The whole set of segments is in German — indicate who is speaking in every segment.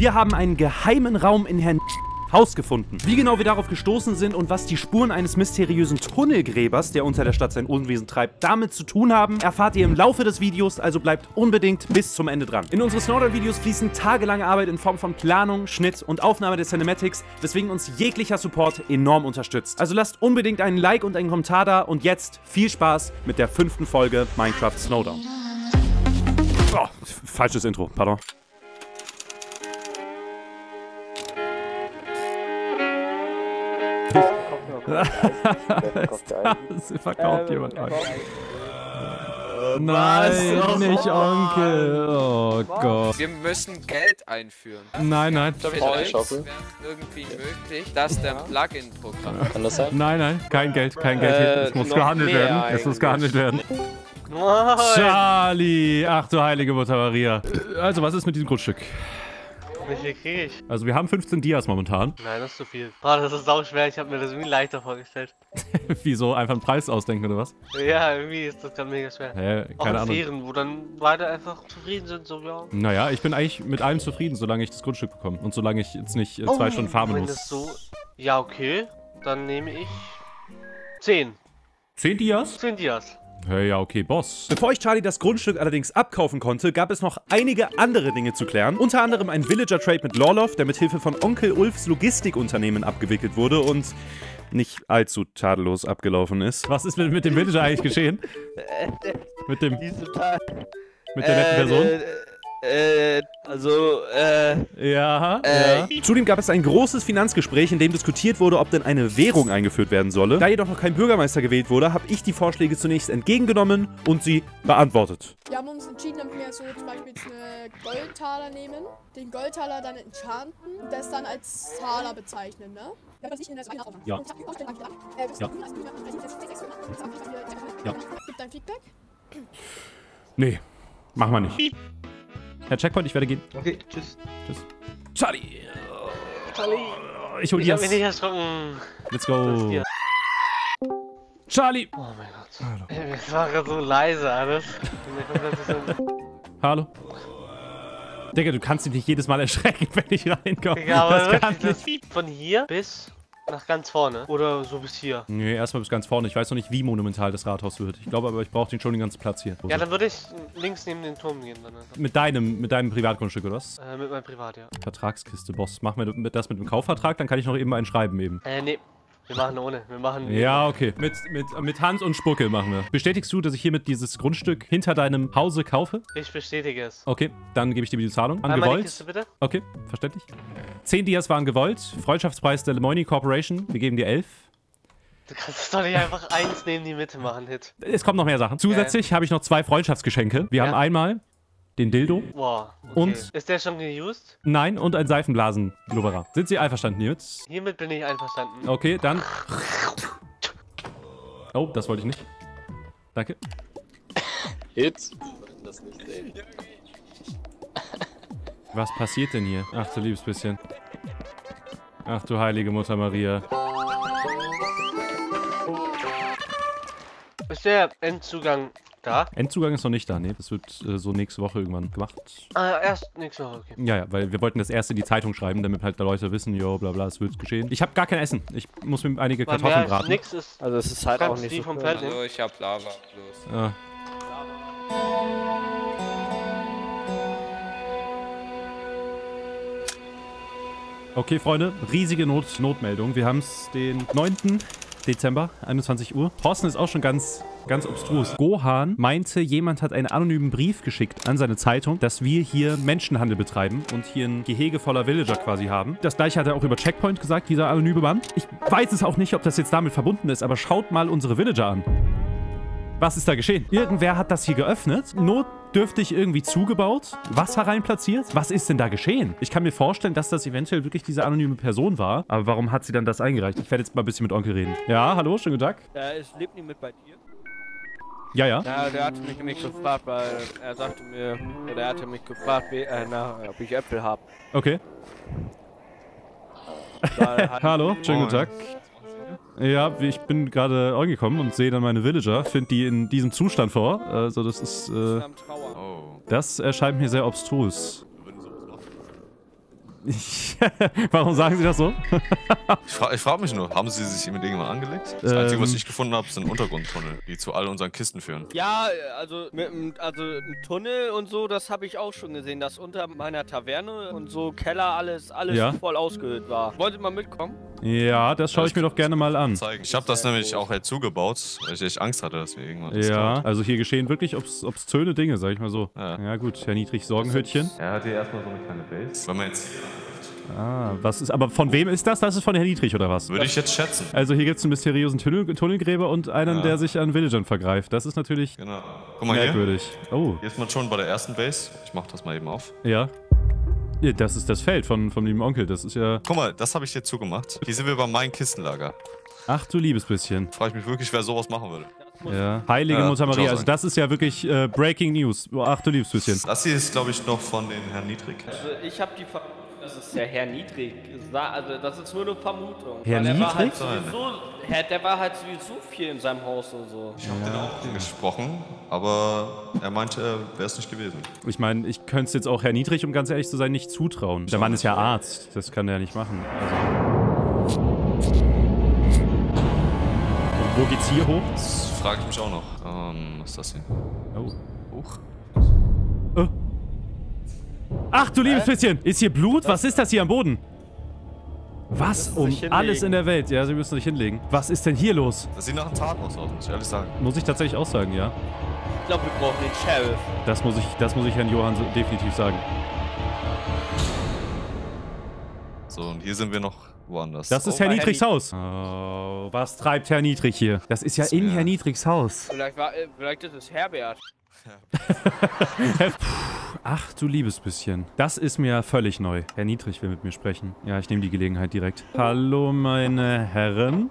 Speaker 1: Wir haben einen geheimen Raum in Herrn Haus gefunden. Wie genau wir darauf gestoßen sind und was die Spuren eines mysteriösen Tunnelgräbers, der unter der Stadt sein Unwesen treibt, damit zu tun haben, erfahrt ihr im Laufe des Videos, also bleibt unbedingt bis zum Ende dran. In unsere Snowdrop-Videos fließen tagelange Arbeit in Form von Planung, Schnitt und Aufnahme der Cinematics, weswegen uns jeglicher Support enorm unterstützt. Also lasst unbedingt einen Like und einen Kommentar da und jetzt viel Spaß mit der fünften Folge Minecraft Snowdown. Oh, falsches Intro, pardon. Das verkauft jemand ein. Nein, nicht Onkel. Oh Gott.
Speaker 2: Wir müssen Geld einführen.
Speaker 1: Nein, nein.
Speaker 2: Vielleicht wäre irgendwie möglich, dass der Plugin-Programm.
Speaker 3: Kann das sein?
Speaker 1: Nein, nein, kein Geld, kein Geld.
Speaker 3: Äh,
Speaker 1: es muss gehandelt werden. Es muss
Speaker 3: eigentlich.
Speaker 1: gehandelt werden.
Speaker 3: Nein.
Speaker 1: Charlie! Ach du heilige Mutter Maria. Also, was ist mit diesem Grundstück?
Speaker 4: Wie kriege ich?
Speaker 1: Also, wir haben 15 Dias momentan.
Speaker 4: Nein, das ist zu viel. Boah, das ist sau schwer. Ich habe mir das irgendwie leichter vorgestellt.
Speaker 1: Wieso? Einfach einen Preis ausdenken oder was?
Speaker 4: Ja, irgendwie ist das gerade mega schwer.
Speaker 1: Hä,
Speaker 4: Auch
Speaker 1: keine
Speaker 4: in
Speaker 1: Ahnung.
Speaker 4: Fähren, wo dann beide einfach zufrieden sind, so ja.
Speaker 1: Naja, ich bin eigentlich mit allem zufrieden, solange ich das Grundstück bekomme. Und solange ich jetzt nicht äh, zwei
Speaker 4: Oh,
Speaker 1: Stunden farmen
Speaker 4: Wenn
Speaker 1: muss.
Speaker 4: das so. Ja, okay. Dann nehme ich 10.
Speaker 1: 10 Dias?
Speaker 4: 10 Dias.
Speaker 1: Hey, ja, okay, Boss. Bevor ich Charlie das Grundstück allerdings abkaufen konnte, gab es noch einige andere Dinge zu klären. Unter anderem ein Villager-Trade mit Lorloff, der mit Hilfe von Onkel Ulfs Logistikunternehmen abgewickelt wurde und nicht allzu tadellos abgelaufen ist. Was ist mit, mit dem Villager eigentlich geschehen? mit dem,
Speaker 3: Die ist total.
Speaker 1: mit der netten Person?
Speaker 3: Äh, also, äh,
Speaker 1: Ja,
Speaker 3: Äh,
Speaker 1: ja. Zudem gab es ein großes Finanzgespräch, in dem diskutiert wurde, ob denn eine Währung eingeführt werden solle. Da jedoch noch kein Bürgermeister gewählt wurde, habe ich die Vorschläge zunächst entgegengenommen und sie beantwortet.
Speaker 5: Wir haben uns entschieden, ob wir so zum Beispiel jetzt eine Goldtaler nehmen, den Goldtaler dann enchanten und das dann als Taler bezeichnen, ne? Ja.
Speaker 1: Ja.
Speaker 5: Äh,
Speaker 1: Ja. Ja.
Speaker 5: Gib dein Feedback.
Speaker 1: Nee, machen wir nicht. Herr Checkpoint, ich werde gehen.
Speaker 3: okay, tschüss.
Speaker 1: Tschüss. Charlie!
Speaker 4: Charlie.
Speaker 1: Ich hol
Speaker 4: Ich habe
Speaker 1: Dias.
Speaker 4: mich nicht erschrocken.
Speaker 1: Let's go. Charlie!
Speaker 4: Oh mein Gott. Ey, Es war gerade so leise alles.
Speaker 1: Hallo. Digga, du kannst dich nicht jedes Mal erschrecken, wenn ich reinkomme.
Speaker 4: Ja, aber
Speaker 1: das kann
Speaker 4: wirklich,
Speaker 1: nicht.
Speaker 4: das von hier bis nach ganz vorne. Oder so bis hier.
Speaker 1: Nee, erstmal bis ganz vorne. Ich weiß noch nicht, wie monumental das Rathaus wird. Ich glaube aber, ich brauche den schon den ganzen Platz hier.
Speaker 4: Ja, dann würde ich links neben den Turm gehen. Dann
Speaker 1: mit deinem, mit deinem Privatgrundstück, oder was?
Speaker 4: Äh, mit meinem Privat, ja.
Speaker 1: Vertragskiste, Boss. Machen wir mit- das mit dem Kaufvertrag, dann kann ich noch eben einen schreiben eben.
Speaker 4: Äh, nee. Wir machen ohne. Wir machen.
Speaker 1: Ja, okay. Mit, mit, mit Hand und Spucke machen wir. Bestätigst du, dass ich hiermit dieses Grundstück hinter deinem Hause kaufe?
Speaker 4: Ich bestätige es.
Speaker 1: Okay, dann gebe ich dir die Zahlung.
Speaker 4: Einmal die
Speaker 1: Angewollt.
Speaker 4: Kiste bitte.
Speaker 1: Okay, verständlich. 10 Dias waren gewollt. Freundschaftspreis der Lemoyne Corporation. Wir geben dir 11.
Speaker 4: Du kannst es doch nicht einfach eins neben die Mitte machen, Hit.
Speaker 1: Es kommen noch mehr Sachen. Zusätzlich habe ich noch zwei Freundschaftsgeschenke. Wir
Speaker 4: Ja.
Speaker 1: haben einmal den Dildo.
Speaker 4: Boah. Okay.
Speaker 1: Und-
Speaker 4: Ist der schon geused?
Speaker 1: Nein, und ein Seifenblasen-Glubberer. Sind Sie einverstanden hiermit?
Speaker 4: Hiermit bin ich einverstanden.
Speaker 1: Okay, dann. Oh, das wollte ich nicht. Danke.
Speaker 3: Hits? Das nicht sehen.
Speaker 1: Was passiert denn hier? Ach du liebes bisschen. Ach du heilige Mutter Maria.
Speaker 4: Ist der Endzugang da?
Speaker 1: Endzugang ist noch nicht da, nee. Das wird äh, so nächste Woche irgendwann gemacht.
Speaker 4: Ah, erst nächste Woche, okay.
Speaker 1: Ja, ja, weil wir wollten das erst in die Zeitung schreiben, damit halt da Leute wissen, jo, bla bla, es wird geschehen. Ich habe gar kein Essen. Ich muss mir einige
Speaker 4: Weil
Speaker 1: Kartoffeln braten.
Speaker 4: nix ist.
Speaker 3: Also, es ist halt auch nicht so
Speaker 4: vom
Speaker 3: cool.
Speaker 4: Feld
Speaker 2: Also ich hab Lava bloß.
Speaker 1: Ah. Okay, Freunde, riesige Not Notmeldung. Wir haben es den 9. Dezember, 21 Uhr. Thorsten ist auch schon ganz, ganz obstrus. Gohan meinte, jemand hat einen anonymen Brief geschickt an seine Zeitung, dass wir hier Menschenhandel betreiben und hier ein Gehege voller Villager quasi haben. Das gleiche hat er auch über Checkpoint gesagt, dieser anonyme Mann. Ich weiß es auch nicht, ob das jetzt damit verbunden ist, aber schaut mal unsere Villager an. Was ist da geschehen? Irgendwer hat das hier geöffnet, notdürftig irgendwie zugebaut, Wasser rein platziert. Was ist denn da geschehen? Ich kann mir vorstellen, dass das eventuell wirklich diese anonyme Person war. Aber warum hat sie dann das eingereicht? Ich werde jetzt mal ein bisschen mit Onkel reden. Ja, hallo, schönen guten Tag.
Speaker 6: Ja, es lebt nicht mit bei dir.
Speaker 1: Ja, ja.
Speaker 6: Ja, der hatte mich nämlich gefragt, weil er sagte mir, oder er hatte mich gefragt, wie, äh, na, ob ich Äpfel habe.
Speaker 1: Okay.
Speaker 6: Halt
Speaker 1: Hallo, schönen guten Tag. Ja, ich bin gerade angekommen und sehe dann meine Villager, finde die in diesem Zustand vor. Also das ist, äh,
Speaker 6: Trauer.
Speaker 1: das erscheint mir sehr obstrus. Warum sagen Sie das so?
Speaker 7: Ich frage frag mich nur, haben Sie sich mit irgendjemand angelegt? Das
Speaker 1: Ähm.
Speaker 7: Einzige, was ich gefunden habe, sind Untergrundtunnel, die zu all unseren Kisten führen.
Speaker 6: Ja, also mit also ein Tunnel und so, das habe ich auch schon gesehen, dass unter meiner Taverne und so Keller alles, alles
Speaker 1: Ja.
Speaker 6: voll ausgehöhlt war. Wolltet mal mitkommen?
Speaker 1: Ja, das schaue ich mir doch gerne mal an.
Speaker 7: Zeigen. Ich habe das nämlich auch halt zugebaut, weil ich echt Angst hatte, dass wir irgendwann das
Speaker 1: Ja,
Speaker 7: klaut.
Speaker 1: also hier geschehen wirklich obs obszöne Dinge, sag ich mal so.
Speaker 7: Ja.
Speaker 1: Ja gut, Herr Niedrig, Sorgenhütchen.
Speaker 7: Er hat hier erstmal so eine kleine Base. Wenn man jetzt hier
Speaker 1: Ah, was ist, aber von wem ist das? Das ist von Herrn Niedrig oder was?
Speaker 7: würde ich jetzt schätzen.
Speaker 1: Also hier gibt es einen mysteriösen Tunnel Tunnelgräber und einen,
Speaker 7: Ja.
Speaker 1: der sich an Villagern vergreift. Das ist natürlich
Speaker 7: Genau. Guck mal hier.
Speaker 1: merkwürdig. Oh,
Speaker 7: Hier ist man schon bei der ersten Base. Ich mach das mal eben auf.
Speaker 1: ja. Das ist das Feld von, vom lieben Onkel. Das ist ja...
Speaker 7: Guck mal, das habe ich hier zugemacht. Hier sind wir bei meinem Kistenlager.
Speaker 1: Ach du liebes bisschen.
Speaker 7: Frage ich mich wirklich, wer sowas machen würde.
Speaker 1: Ja. Heilige
Speaker 7: Ja,
Speaker 1: Mutter Maria. Also das ist ja wirklich äh, Breaking News. Ach du liebes bisschen.
Speaker 7: Das hier ist, glaube ich, noch von dem Herrn Niedrig.
Speaker 6: Also ich habe die Vermutung, das ist der Herr Niedrig. Also das ist nur eine Vermutung.
Speaker 1: Herr
Speaker 6: der War halt
Speaker 1: Niedrig?
Speaker 6: sowieso, Herr, der war halt sowieso viel in seinem Haus und so.
Speaker 7: Ich habe den auch angesprochen, aber er meinte, er wäre es nicht gewesen.
Speaker 1: Ich meine, ich könnte es jetzt auch Herr Niedrig, um ganz ehrlich zu sein, nicht zutrauen. Der Mann ist ja Arzt. Das kann er ja nicht machen. Also. Wo geht's hier hoch?
Speaker 7: Das frage ich mich auch noch. Ähm, was ist das hier?
Speaker 1: Oh.
Speaker 7: Huch.
Speaker 1: Äh. Ach du liebes bisschen! Ist hier Blut? Was ist das hier am Boden? Was um alles in der Welt? Ja, sie müssen sich hinlegen. Was ist denn hier los?
Speaker 7: Das sieht nach einem Tatort aus, muss ich ehrlich sagen.
Speaker 1: Muss ich tatsächlich auch sagen, ja.
Speaker 6: Ich glaube, wir brauchen den Sheriff.
Speaker 1: Das muss ich, das muss ich Herrn Johann so definitiv sagen.
Speaker 7: So, und hier sind wir noch woanders.
Speaker 1: Das ist
Speaker 6: Oh,
Speaker 1: Herr Niedrigs
Speaker 6: Herr
Speaker 1: Haus. Oh, was treibt Herr Niedrig hier? Das ist ja in
Speaker 7: mir-
Speaker 1: Herr Niedrigs Haus.
Speaker 6: Vielleicht, war, äh, vielleicht ist es Herbert.
Speaker 1: Ach du liebes bisschen. Das ist mir völlig neu. Herr Niedrig will mit mir sprechen. Ja, ich nehme die Gelegenheit direkt. Hallo, meine Herren.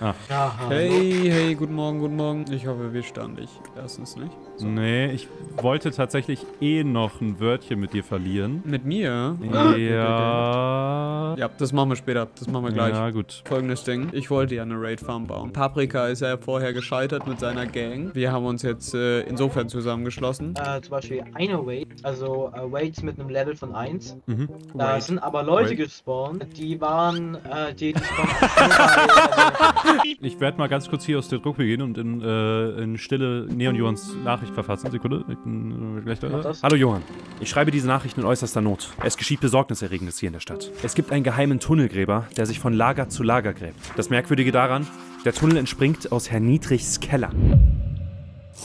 Speaker 8: Hey, hey, guten Morgen, guten Morgen. Ich hoffe, wir stören dich. Erstens nicht.
Speaker 1: Nee, ich wollte tatsächlich eh noch ein Wörtchen mit dir verlieren.
Speaker 8: Mit mir?
Speaker 1: Ja.
Speaker 8: Ja, das machen wir später. Das machen wir gleich.
Speaker 1: Ja, gut.
Speaker 8: Folgendes Ding. Ich wollte ja eine Raid-Farm bauen. Paprika ist ja vorher gescheitert mit seiner Gang. Wir haben uns jetzt äh, insofern zusammengeschlossen.
Speaker 9: äh, zum Beispiel eine Raid, also äh, Raids mit einem Level von 1.
Speaker 1: Mhm.
Speaker 9: Da
Speaker 8: Raid.
Speaker 9: sind aber Leute
Speaker 1: Raid.
Speaker 9: gespawnt, die waren, äh, die, die spawnen
Speaker 1: Ich werde mal ganz kurz hier aus der Gruppe gehen und in, äh, in stille Neon Johans Nachricht verfassen. Sekunde. Ich bin äh, gleich da.
Speaker 10: Hallo Johann. Ich schreibe diese Nachricht in äußerster Not. Es geschieht Besorgniserregendes hier in der Stadt. Es gibt einen geheimen Tunnelgräber, der sich von Lager zu Lager gräbt. Das Merkwürdige daran, der Tunnel entspringt aus Herrn Niedrigs Keller.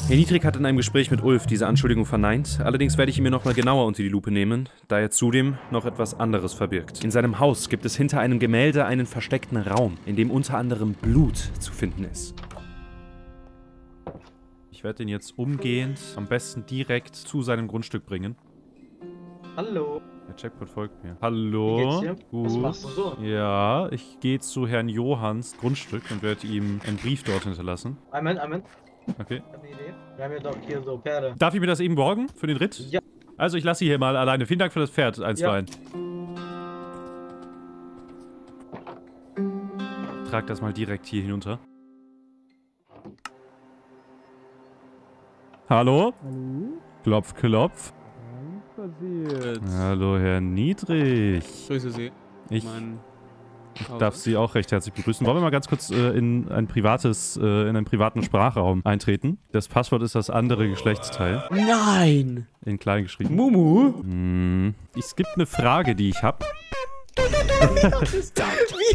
Speaker 10: Herr Niedrig hat in einem Gespräch mit Ulf diese Anschuldigung verneint. Allerdings werde ich ihn mir nochmal genauer unter die Lupe nehmen, da er zudem noch etwas anderes verbirgt. In seinem Haus gibt es hinter einem Gemälde einen versteckten Raum, in dem unter anderem Blut zu finden ist.
Speaker 1: Ich werde den jetzt umgehend, am besten direkt zu seinem Grundstück bringen.
Speaker 9: hallo,
Speaker 1: Der Checkpoint folgt mir.
Speaker 9: wie
Speaker 1: Hallo.
Speaker 9: geht's dir?
Speaker 1: Gut.
Speaker 9: Was machst du so?
Speaker 1: Ja, ich gehe zu Herrn Johanns Grundstück und werde ihm einen Brief dort hinterlassen.
Speaker 9: Amen, Amen.
Speaker 1: Okay.
Speaker 9: Wir haben ja doch hier so Pferde.
Speaker 1: Darf ich mir das eben borgen für den Ritt?
Speaker 9: Ja.
Speaker 1: Also ich lasse Sie hier mal alleine. Vielen Dank für das Pferd, Einstein. Trag das mal direkt hier hinunter. Hallo? Klopf, klopf.
Speaker 8: Passiert.
Speaker 1: Hallo, Herr Niedrig.
Speaker 8: Grüße Sie.
Speaker 1: Ich
Speaker 8: Mein
Speaker 1: darf Sie auch recht herzlich begrüßen. Wollen wir mal ganz kurz äh, in ein privates, äh, in einen privaten Sprachraum eintreten? Das Passwort ist das andere Geschlechtsteil.
Speaker 8: Nein!
Speaker 1: In klein geschrieben.
Speaker 8: Mumu?
Speaker 1: Hm. Es gibt eine Frage, die ich habe.
Speaker 8: Wie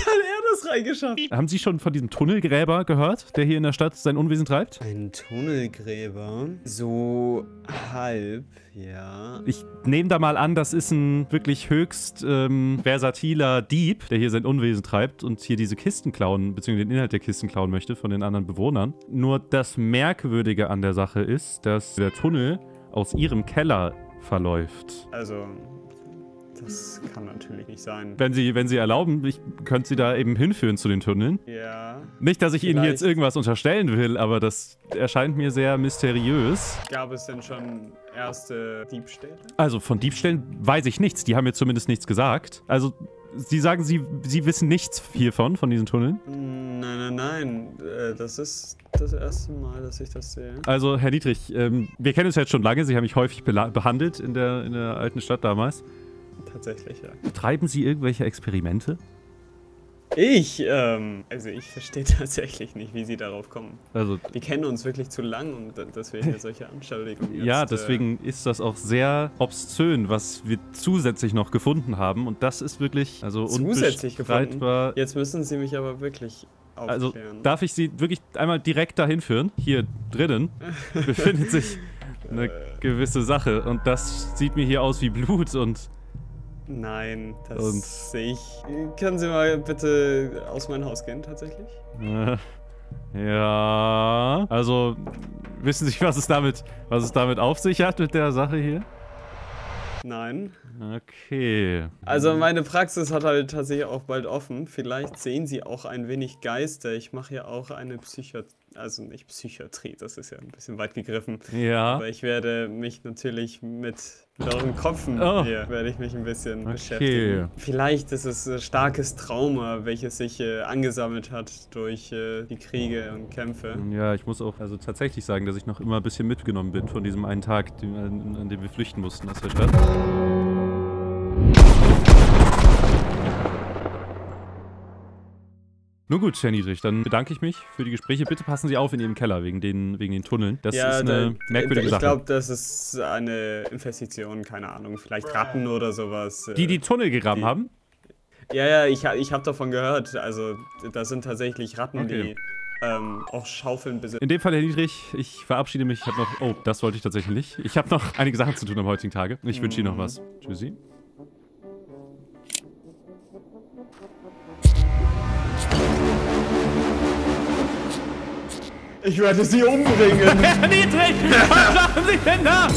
Speaker 8: hat er das reingeschafft?
Speaker 1: Haben Sie schon von diesem Tunnelgräber gehört, der hier in der Stadt sein Unwesen treibt?
Speaker 11: Ein Tunnelgräber? So halb, ja.
Speaker 1: Ich nehme da mal an, das ist ein wirklich höchst ähm, versatiler Dieb, der hier sein Unwesen treibt und hier diese Kisten klauen, beziehungsweise den Inhalt der Kisten klauen möchte von den anderen Bewohnern. Nur das Merkwürdige an der Sache ist, dass der Tunnel aus ihrem Keller verläuft.
Speaker 11: Also, das kann natürlich nicht sein.
Speaker 1: Wenn Sie, wenn Sie erlauben, ich könnte Sie da eben hinführen zu den Tunneln.
Speaker 11: Ja.
Speaker 1: Nicht, dass ich Ihnen jetzt irgendwas unterstellen will, aber das erscheint mir sehr mysteriös.
Speaker 11: Gab es denn schon erste Diebstähle?
Speaker 1: Also von Diebstählen weiß ich nichts. Die haben mir zumindest nichts gesagt. Also Sie sagen, Sie, Sie wissen nichts hiervon, von diesen Tunneln?
Speaker 8: Nein, nein, nein. Äh, Das ist das erste Mal, dass ich das sehe.
Speaker 1: Also, Herr Dietrich, ähm, wir kennen uns jetzt schon lange. Sie haben mich häufig behandelt in der, in der alten Stadt damals.
Speaker 8: Tatsächlich, ja.
Speaker 1: Treiben Sie irgendwelche Experimente?
Speaker 8: Ich, ähm, also ich verstehe tatsächlich nicht, wie Sie darauf kommen.
Speaker 1: Also,
Speaker 8: Wir kennen uns wirklich zu lang und d- dass wir hier solche Anschuldigungen jetzt,
Speaker 1: ja,
Speaker 8: äh,
Speaker 1: deswegen ist das auch sehr obszön, was wir zusätzlich noch gefunden haben. Und das ist wirklich, also
Speaker 8: zusätzlich gefunden. Jetzt müssen Sie mich aber wirklich
Speaker 1: Also,
Speaker 8: aufklären.
Speaker 1: darf ich Sie wirklich einmal direkt dahin führen? Hier drinnen befindet sich eine gewisse Sache. Und das sieht mir hier aus wie Blut und
Speaker 8: Nein, das
Speaker 1: Und-
Speaker 8: sehe ich. Können Sie mal bitte aus meinem Haus gehen, tatsächlich?
Speaker 1: Ja. Also, wissen Sie, was es damit, was es damit auf sich hat mit der Sache hier?
Speaker 8: Nein.
Speaker 1: Okay.
Speaker 8: Also meine Praxis hat halt tatsächlich auch bald offen. Vielleicht sehen Sie auch ein wenig Geister. Ich mache ja auch eine Psychiatrie, also nicht Psychiatrie, das ist ja ein bisschen weit gegriffen.
Speaker 1: Ja.
Speaker 8: Aber ich werde mich natürlich mit, mit euren Kopfen
Speaker 1: Oh.
Speaker 8: hier, werde ich mich ein bisschen
Speaker 1: Okay.
Speaker 8: beschäftigen. Vielleicht ist es ein starkes Trauma, welches sich äh, angesammelt hat durch äh, die Kriege und Kämpfe.
Speaker 1: Ja, ich muss auch also tatsächlich sagen, dass ich noch immer ein bisschen mitgenommen bin von diesem einen Tag, an, an dem wir flüchten mussten aus der Stadt. Nun gut, Herr Niedrig, dann bedanke ich mich für die Gespräche. Bitte passen Sie auf in Ihrem Keller wegen den, wegen den Tunneln. Das ist eine
Speaker 8: da-
Speaker 1: merkwürdige
Speaker 8: ich
Speaker 1: Sache.
Speaker 8: glaube, das ist eine Investition, keine Ahnung, vielleicht Ratten oder sowas. äh,
Speaker 1: die, die Tunnel gegraben
Speaker 8: die-
Speaker 1: haben?
Speaker 8: Ja, ja, ich, ich habe davon gehört. Also, da sind tatsächlich Ratten,
Speaker 1: Okay.
Speaker 8: die ähm, auch Schaufeln besitzen.
Speaker 1: In dem Fall, Herr Niedrig, ich verabschiede mich. Ich habe noch. Oh, das wollte ich tatsächlich nicht. Ich habe noch einige Sachen zu tun am heutigen Tage. Ich wünsche Ihnen noch was. Tschüssi.
Speaker 8: Ich werde sie umbringen!
Speaker 1: Herr Niedrig, was machen Sie denn da?